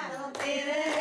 I don't see it.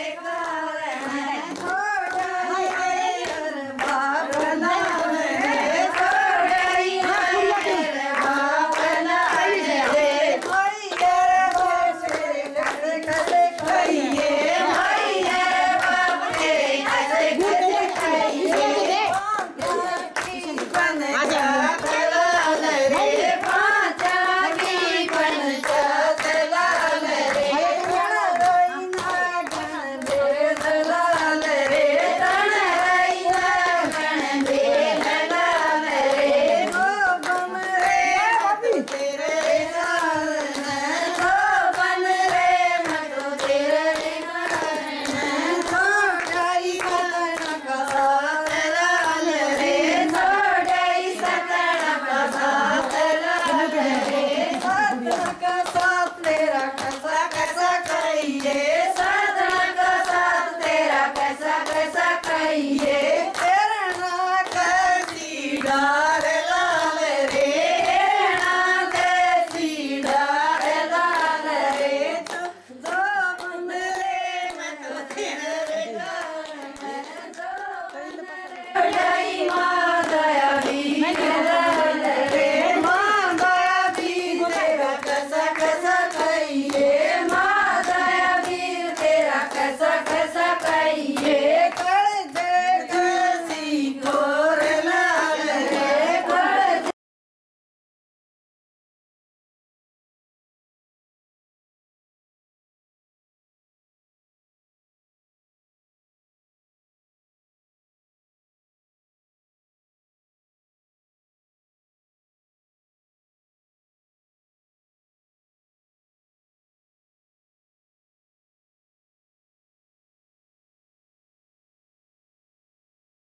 감사합니다.